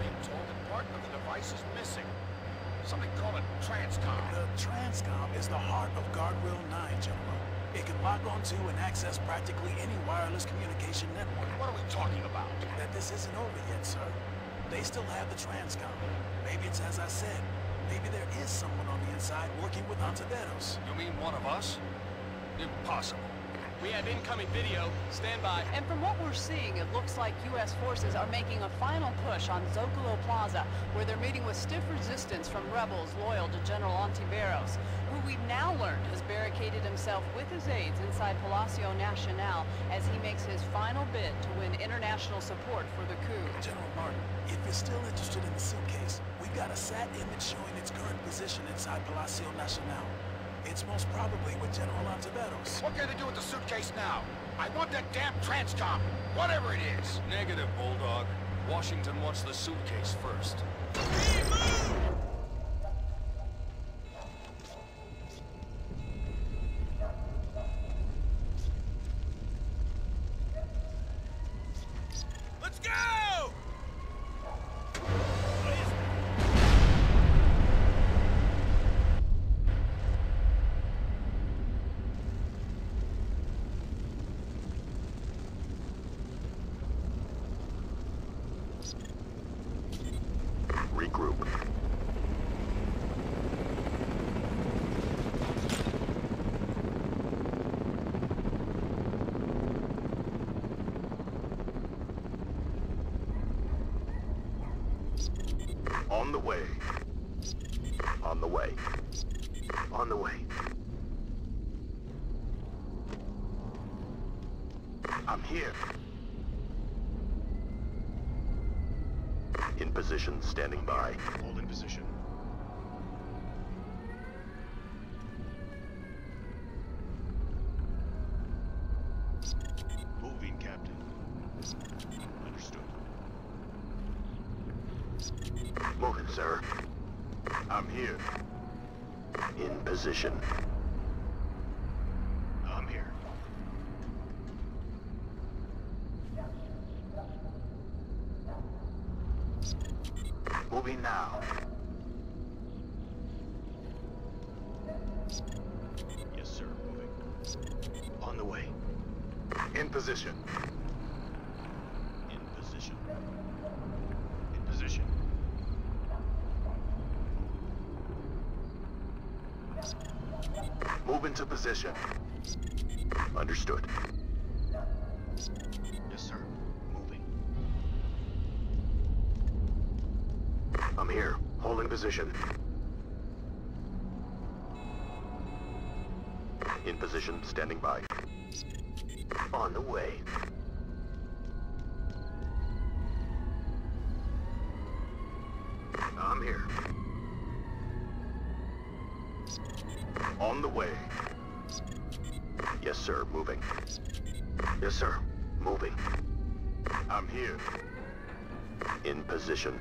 being told that part of the device is missing. Something called a transcom. The transcom is the heart of Guardrail 9, General. It can lock onto and access practically any wireless communication network. What are we talking about? That this isn't over yet, sir. They still have the transcom. Maybe it's as I said. Maybe there is someone on the inside working with Ontiveros. You mean one of us? Impossible. We have incoming video. Stand by. And from what we're seeing, it looks like U.S. forces are making a final push on Zocalo Plaza, where they're meeting with stiff resistance from rebels loyal to General Ontiveros, who we've now learned has barricaded himself with his aides inside Palacio Nacional as he makes his final bid to win international support for the coup. General Martin, if you're still interested in the suitcase, we've got a sat image showing its current position inside Palacio Nacional. It's most probably with General Ontiveros. What can they do with the suitcase now? I want that damn transcom, whatever it is. Negative, Bulldog. Washington wants the suitcase first. On the way. On the way. On the way. I'm here. In position, standing by. Holding position. Yes, sir. Moving. Yes, sir. Moving. I'm here. In position.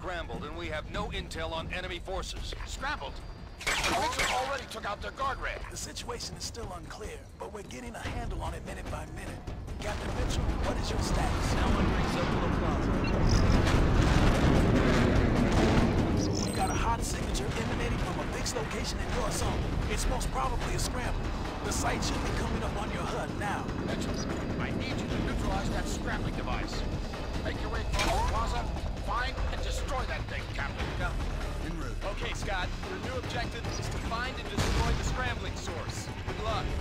scrambled, and we have no intel on enemy forces. Scrambled? Richard already took out their guardrail. The situation is still unclear, but we're getting a handle on it minute by minute. Captain Mitchell, what is your status? Now entering Circular Plaza. We got a hot signature emanating from a fixed location in your zone. It's most probably a scramble. The site should be coming up on your HUD now. Mitchell, I need you to neutralize that scrambling device. Their your new objective is to find and destroy the scrambling source. Good luck.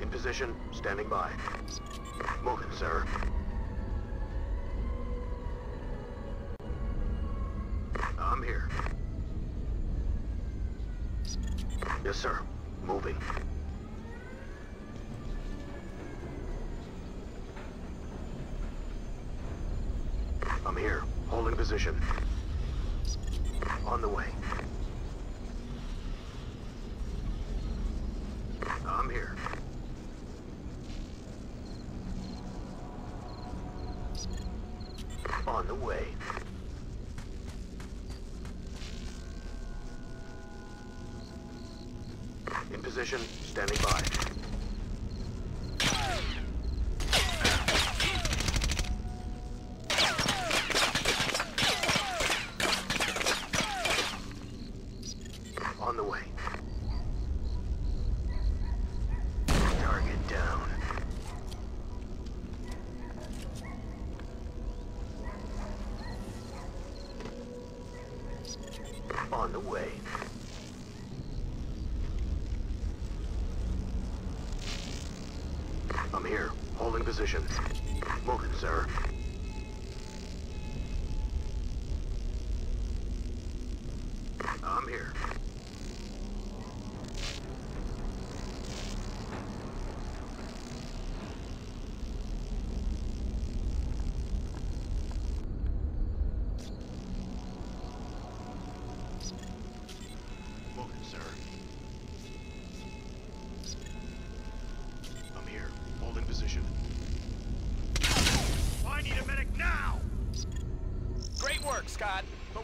In position, standing by. Moving, sir. on the way. In position, standing by.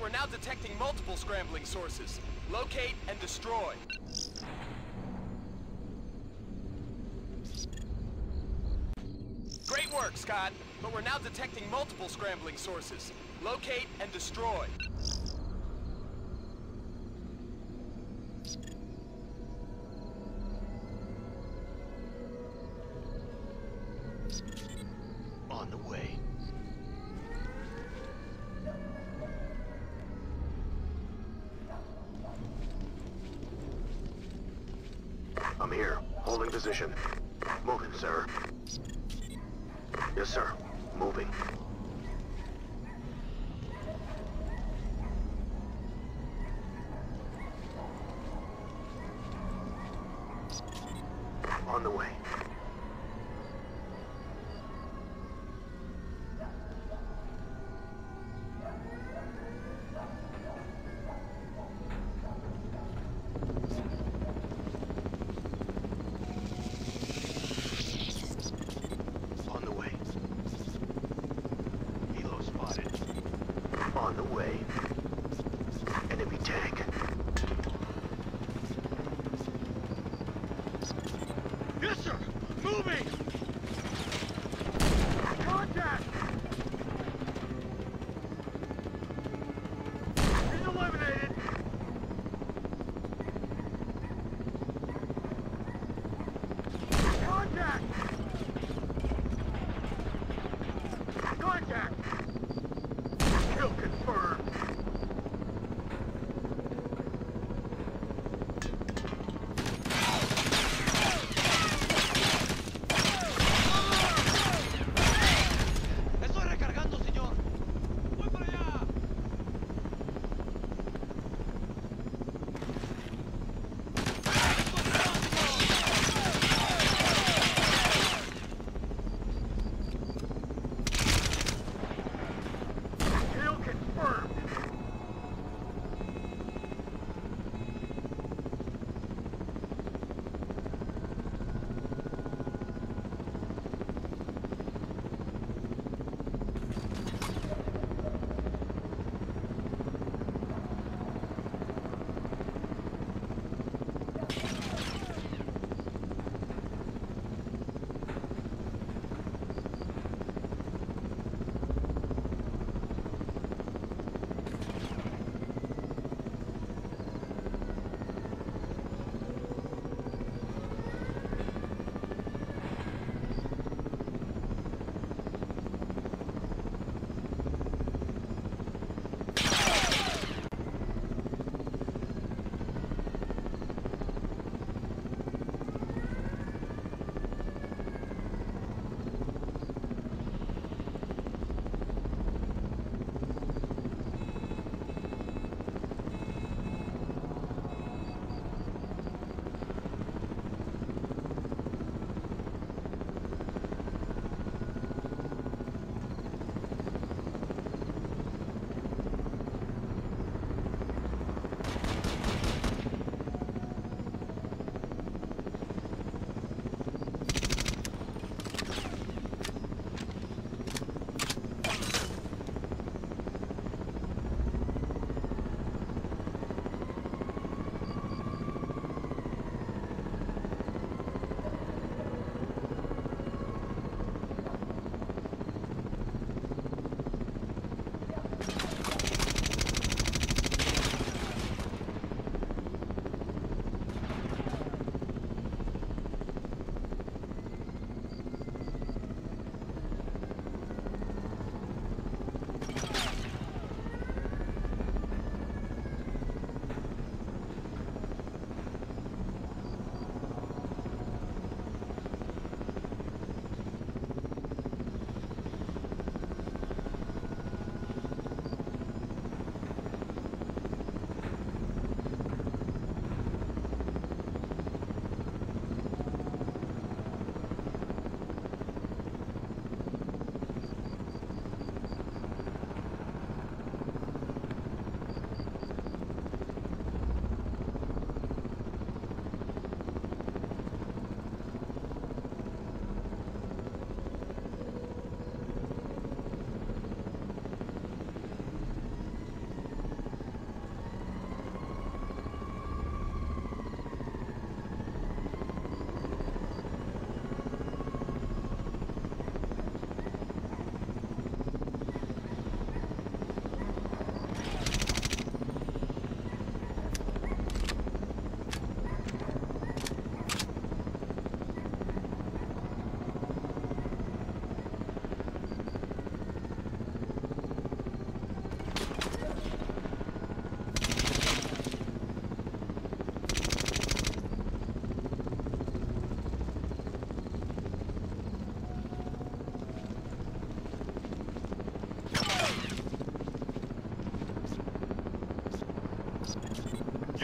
we're now detecting multiple scrambling sources. Locate and destroy. Great work, Scott, but we're now detecting multiple scrambling sources. Locate and destroy. position. Moving, sir. Yes, sir. Moving.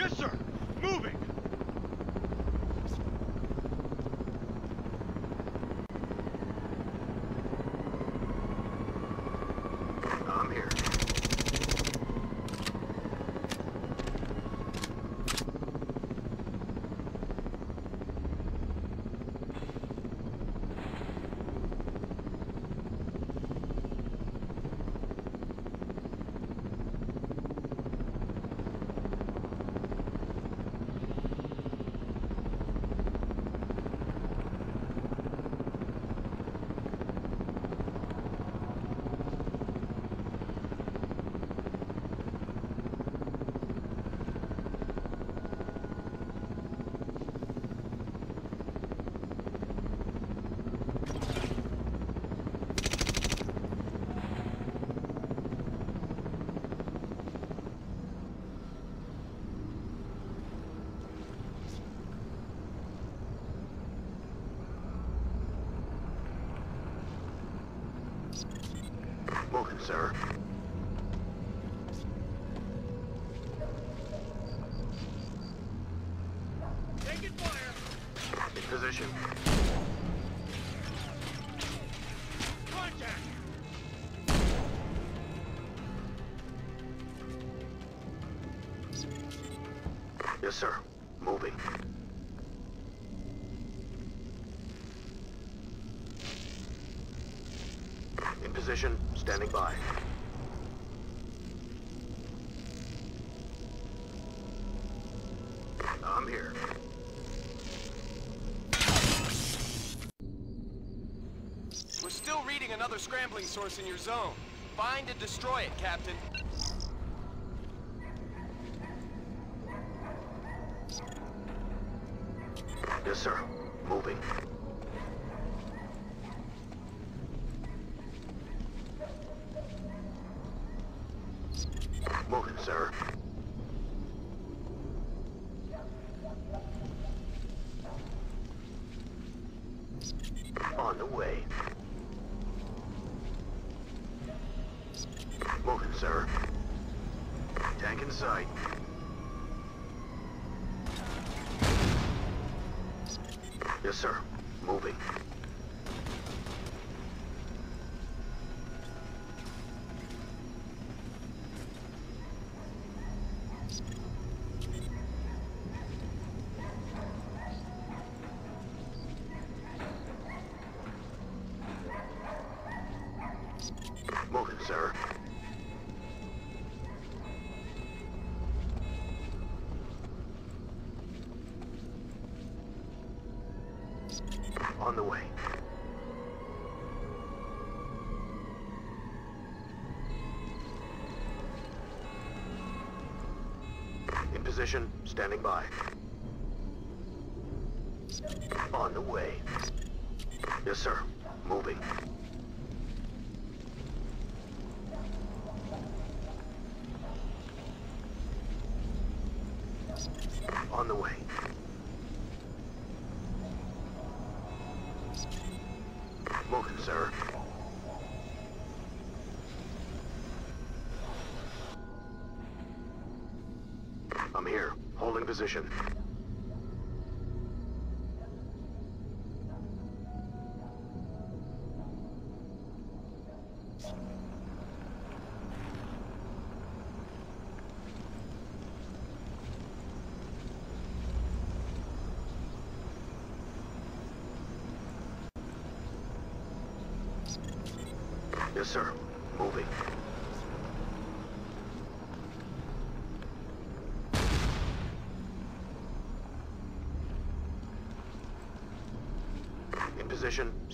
Yes, sir. Moving. I'm here. Moving, sir. Position, standing by. I'm here. We're still reading another scrambling source in your zone. Find and destroy it, Captain. Standing by. On the way. Yes, sir. Moving. On the way. Position.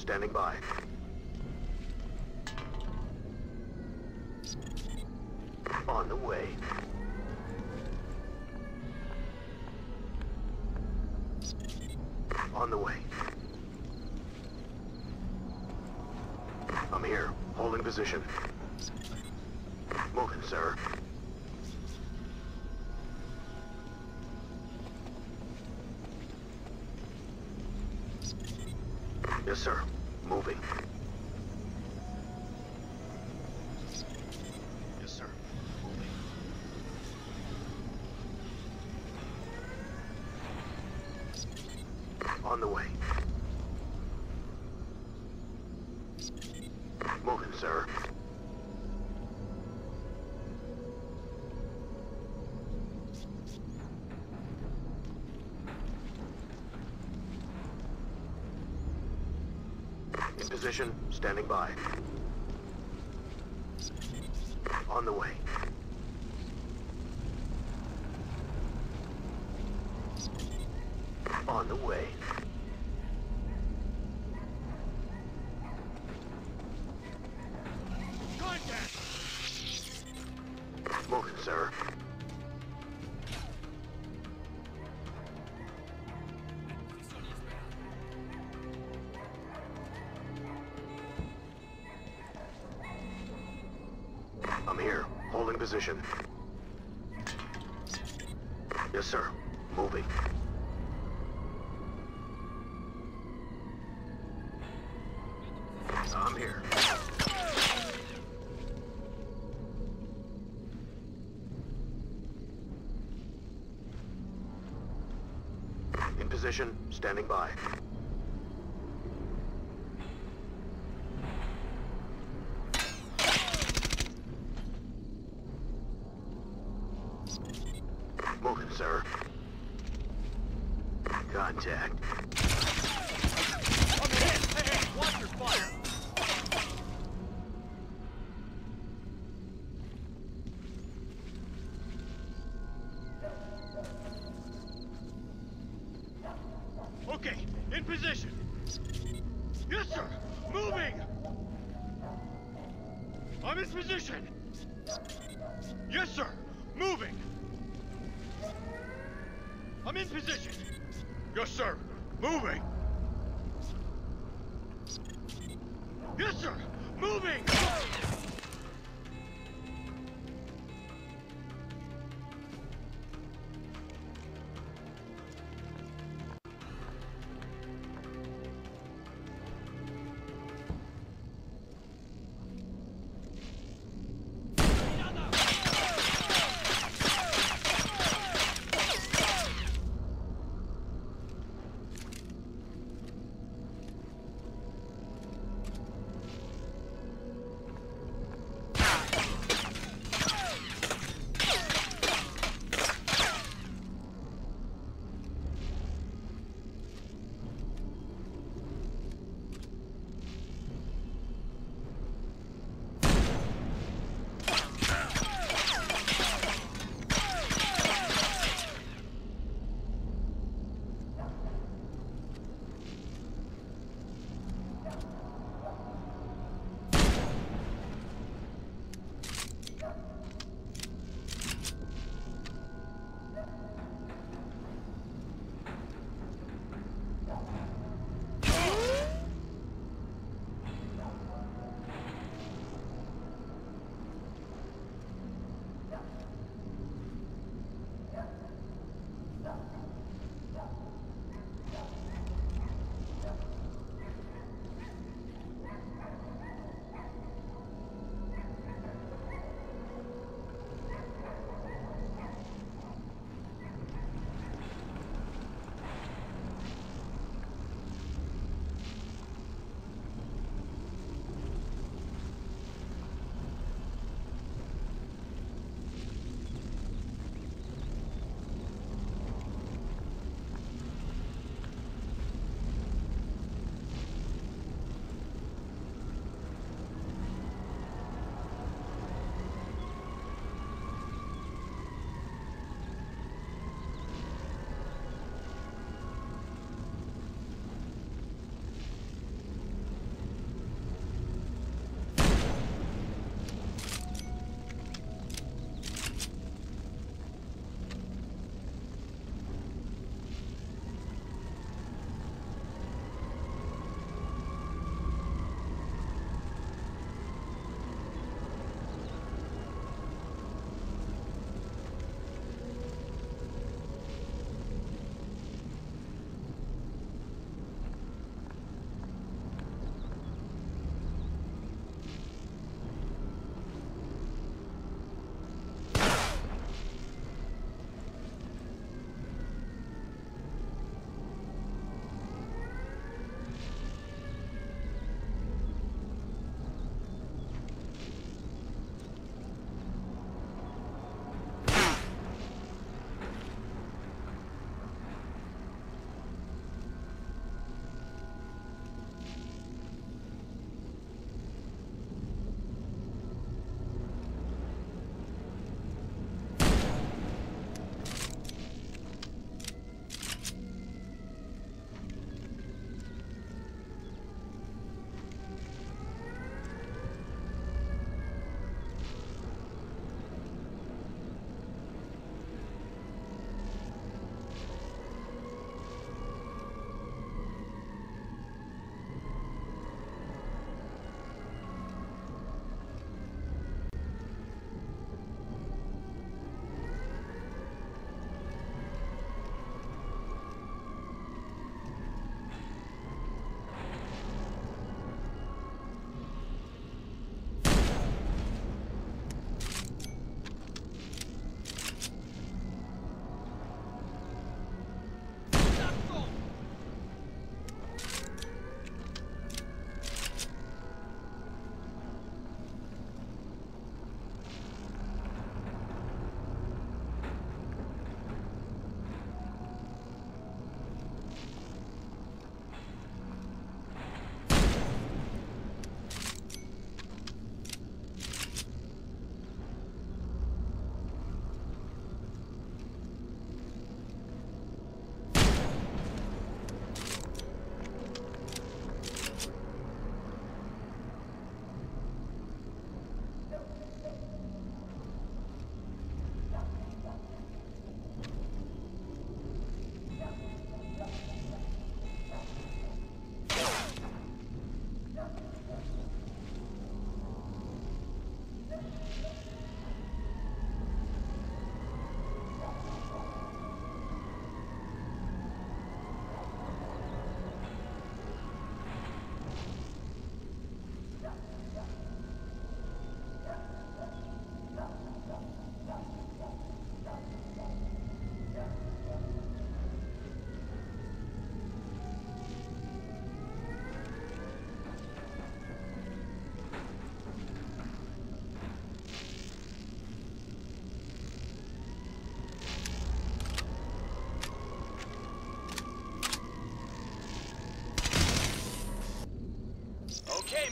Standing by. On the way. On the way. I'm here, holding position. Moving, sir. Yes, sir. Moving. Yes, sir. Moving. Moving, sir. In position, standing by. On the way. Standing by. Moving. I'm in position. Yes, sir. Moving. I'm in position. Yes, sir. Moving. Yes, sir. Moving.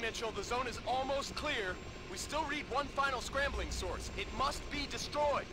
Central. The zone is almost clear. We still read one final scrambling source. It must be destroyed.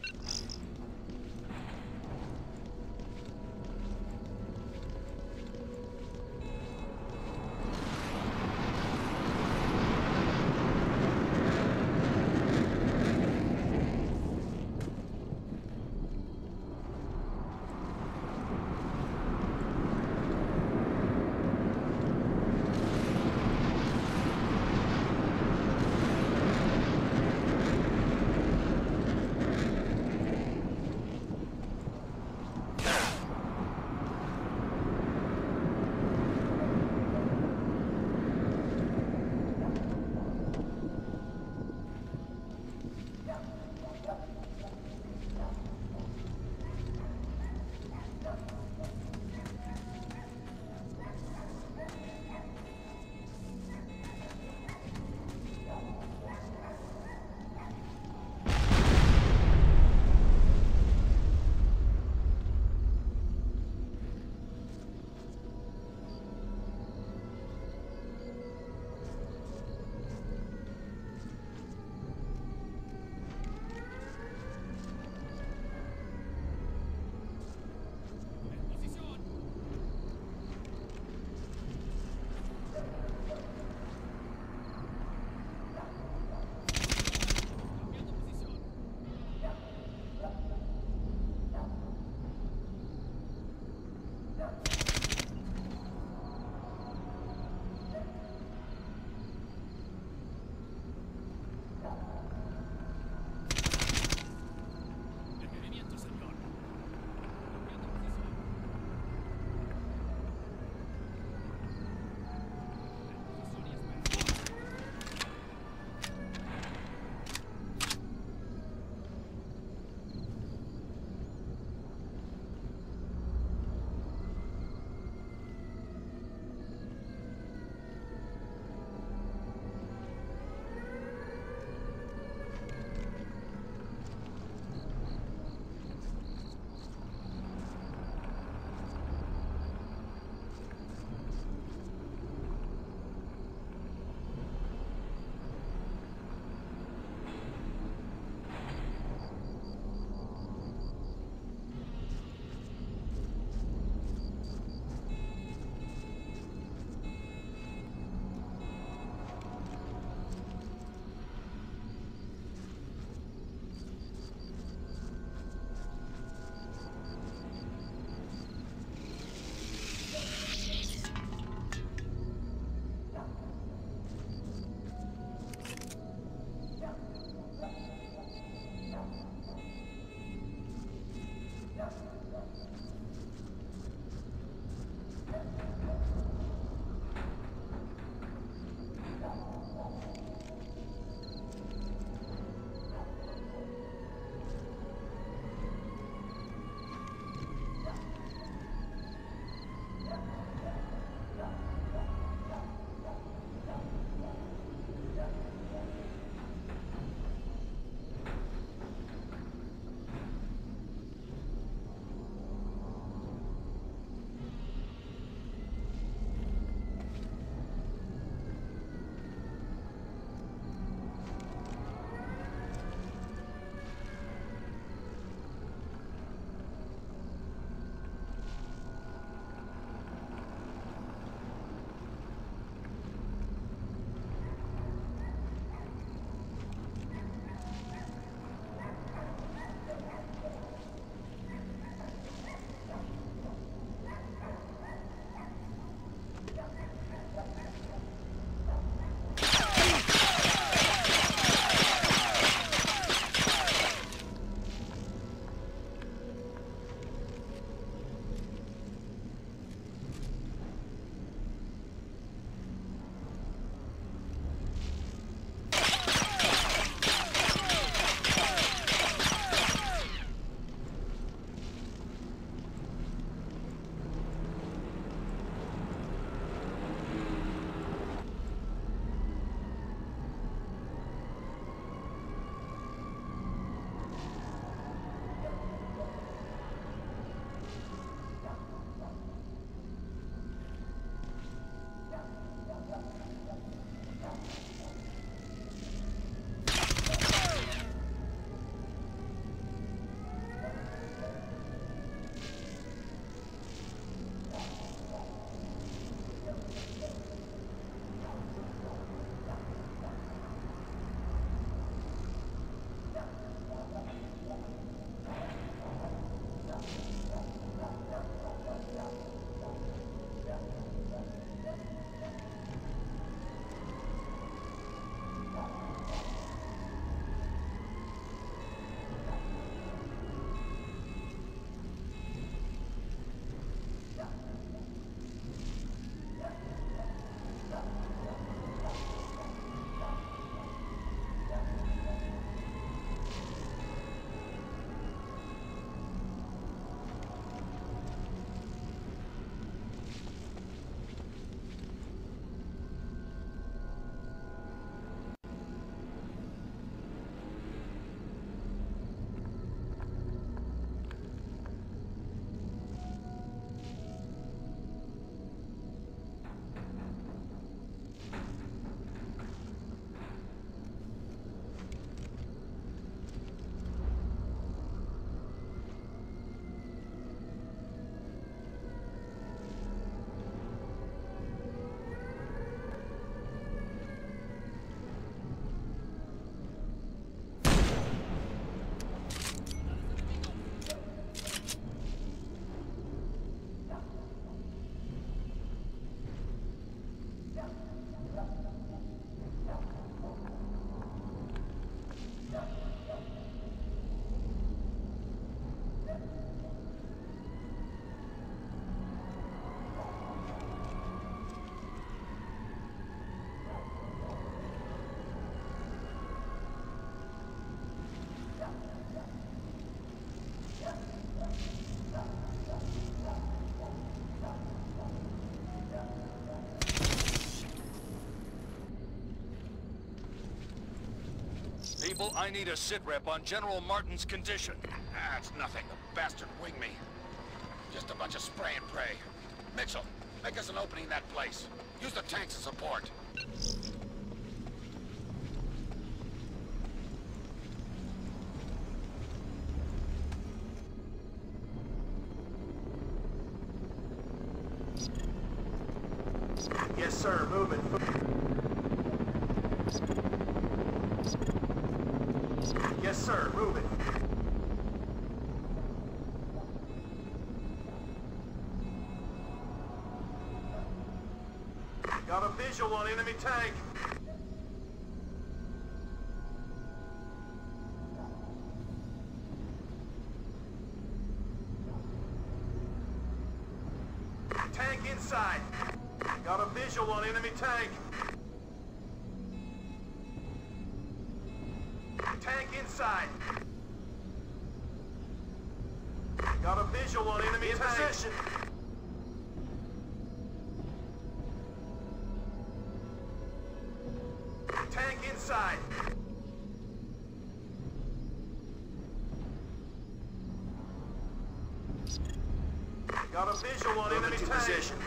I need a sit rep on General Martin's condition. That's nothing. The bastard winged me. Just a bunch of spray and pray. Mitchell, make us an opening in that place. Use the tanks as support. Yes, sir. Moving. Yes, sir. Moving. Got a visual on enemy tank. Tank inside. Got a visual on enemy tank. Position.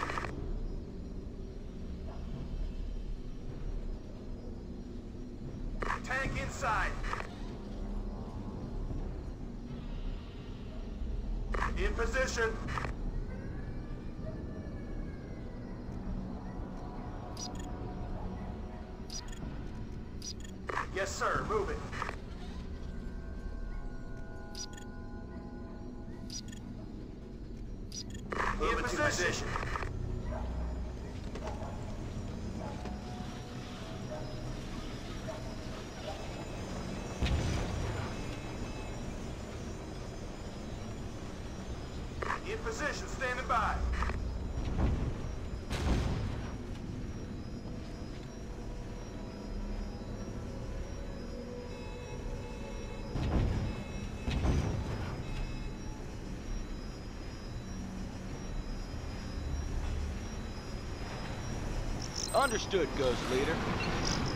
Tank inside. In position. Yes, sir. Moving. In Understood, Ghost Leader.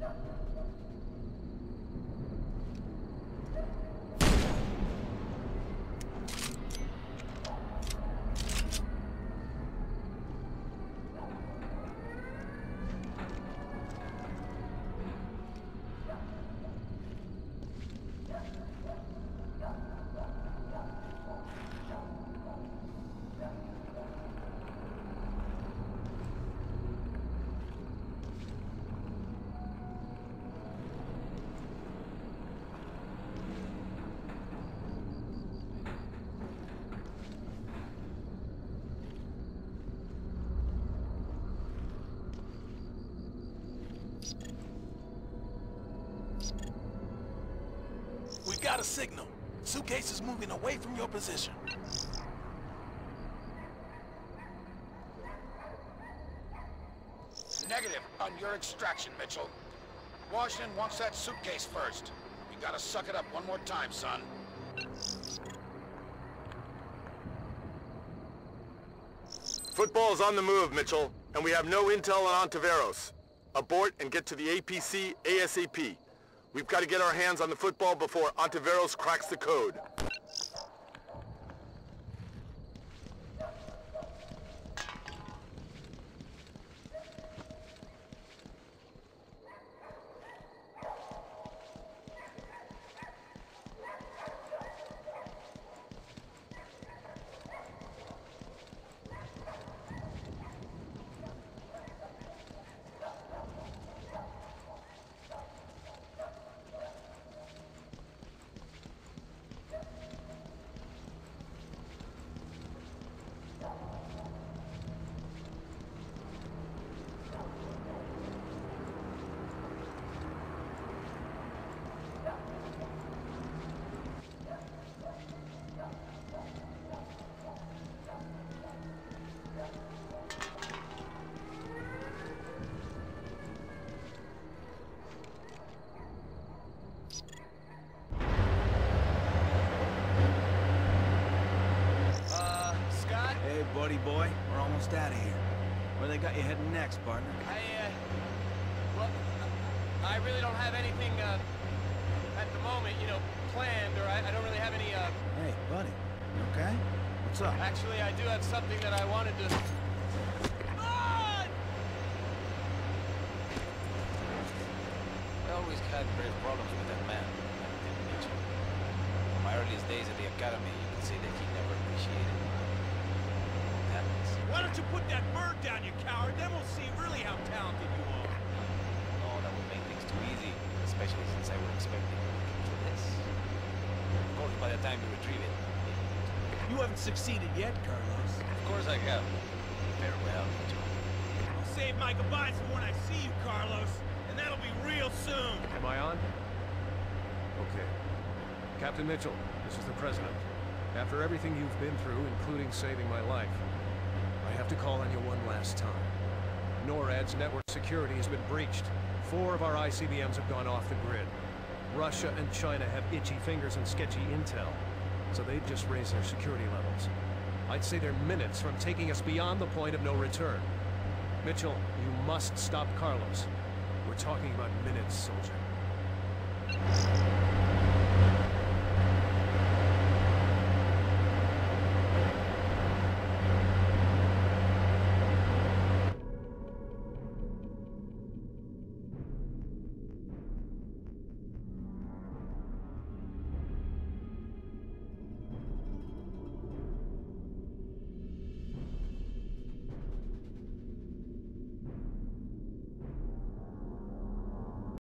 Yeah. Got a signal. Suitcase is moving away from your position. Negative on your extraction, Mitchell. Washington wants that suitcase first. You gotta suck it up one more time, son. Football's on the move, Mitchell, and we have no intel on Ontiveros. Abort and get to the APC ASAP. We've got to get our hands on the football before Ontiveros cracks the code. Uh, Scott? Hey, buddy boy, we're almost out of here. Where they got you heading next, partner? I, uh, well, I really don't have anything, uh, at the moment, you know, planned, or I, I don't really have any, uh, Hey, buddy, you okay? What's up? actually, I do have something that I wanted to... Ah! I always had great problems with that man, Tim Mitchell. From my earliest days at the academy, you can see that he never appreciated my talents. Why don't you put that bird down, you coward? Then we'll see really how talented you are. No, that would make things too easy, especially since I was expecting you to do this. Of course, by the time you retrieve it, You haven't succeeded yet, Carlos. of course I have. Farewell, Mitchell. I'll save my goodbyes for when I see you, Carlos. And that'll be real soon. Am I on? Okay. Captain Mitchell, this is the President. After everything you've been through, including saving my life, I have to call on you one last time. NORAD's network security has been breached. Four of our ICBMs have gone off the grid. Russia and China have itchy fingers and sketchy intel, so they've just raised their security levels. I'd say they're minutes from taking us beyond the point of no return. Mitchell, you must stop Carlos. We're talking about minutes, soldier.